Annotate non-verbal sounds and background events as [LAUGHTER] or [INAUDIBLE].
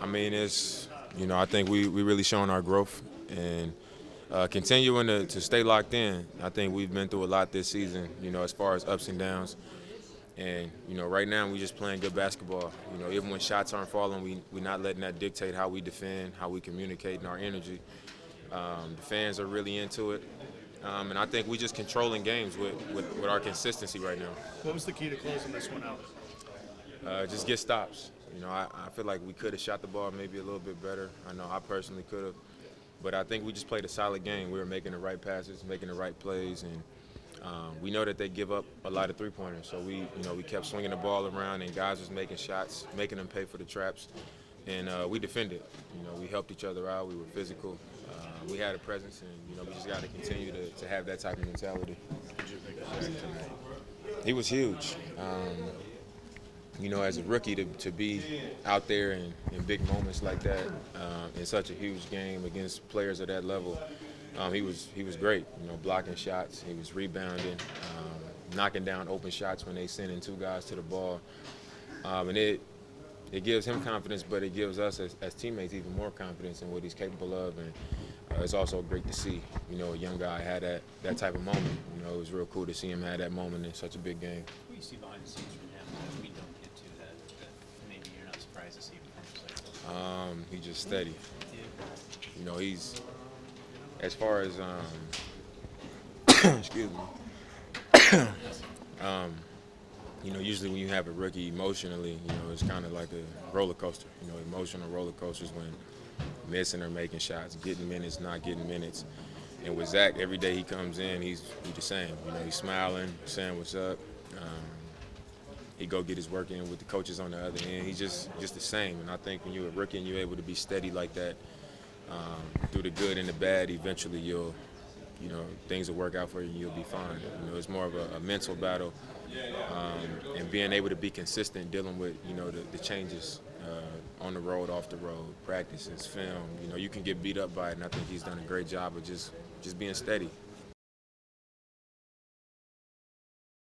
I mean, it's you know, I think we we really showing our growth and uh, continuing to, to stay locked in. I think we've been through a lot this season. You know, as far as ups and downs. And you know, right now we just playing good basketball. You know, even when shots aren't falling, we we're not letting that dictate how we defend, how we communicate, and our energy. Um, the fans are really into it, um, and I think we're just controlling games with, with, with our consistency right now. What was the key to closing this one out? Uh, just get stops. You know, I, I feel like we could have shot the ball maybe a little bit better. I know I personally could have, but I think we just played a solid game. We were making the right passes, making the right plays, and um, we know that they give up a lot of three-pointers. So we, you know, we kept swinging the ball around, and guys was making shots, making them pay for the traps, and uh, we defended. You know, we helped each other out. We were physical. Uh, we had a presence, and you know, we just got to continue to, to have that type of mentality. He was huge. Um, you know, as a rookie, to, to be out there in, in big moments like that, uh, in such a huge game against players at that level, um, he was he was great. You know, blocking shots, he was rebounding, um, knocking down open shots when they sending two guys to the ball, um, and it it gives him confidence, but it gives us as, as, teammates even more confidence in what he's capable of, and uh, it's also great to see you know a young guy had that that type of moment. You know, it was real cool to see him have that moment in such a big game. What do you see behind the scenes from him that we don't get to that, that maybe you're not to see him? Um, he's just steady. You know, he's as far as um, [COUGHS] excuse me. [COUGHS] um, you know, usually when you have a rookie emotionally, you know, it's kind of like a roller coaster. You know, emotional roller coasters when missing or making shots, getting minutes, not getting minutes. And with Zach, every day he comes in, he's he's the same. You know, he's smiling, saying what's up. Um, he go get his work in with the coaches on the other end. He's just just the same. And I think when you're a rookie and you're able to be steady like that, um, through the good and the bad, eventually you'll, you know, things will work out for you and you'll be fine. You know, it's more of a, a mental battle um, and being able to be consistent dealing with, you know, the, the changes uh, on the road, off the road, practices, film. You know, you can get beat up by it, and I think he's done a great job of just just being steady.